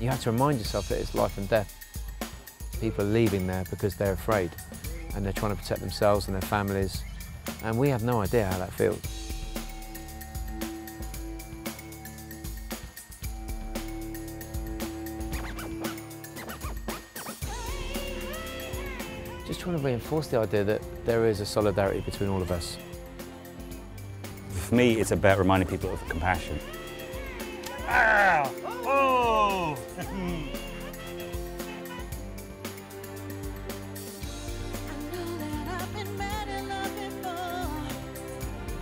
You have to remind yourself that it's life and death. People are leaving there because they're afraid and they're trying to protect themselves and their families. And we have no idea how that feels. Just trying to reinforce the idea that there is a solidarity between all of us. For me, it's about reminding people of compassion. Ah! Oh!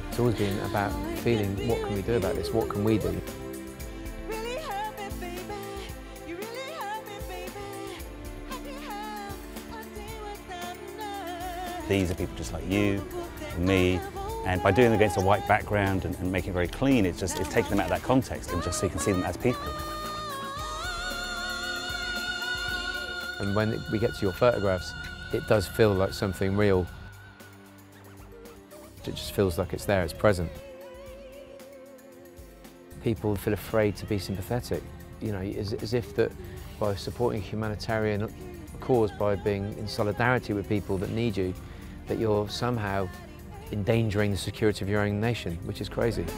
It's always been about feeling what can we do about this, what can we do? These are people just like you, and me, and by doing them against a white background and, and making it very clean, it's just it's taking them out of that context and just so you can see them as people. And when we get to your photographs, it does feel like something real. It just feels like it's there, it's present. People feel afraid to be sympathetic, you know, as, as if that by supporting a humanitarian cause, by being in solidarity with people that need you, that you're somehow endangering the security of your own nation, which is crazy. It's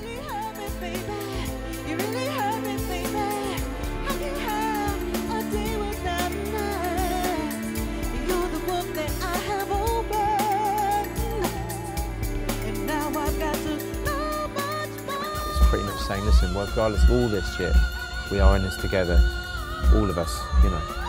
pretty much saying, listen, regardless of all this shit, we are in this together, all of us, you know.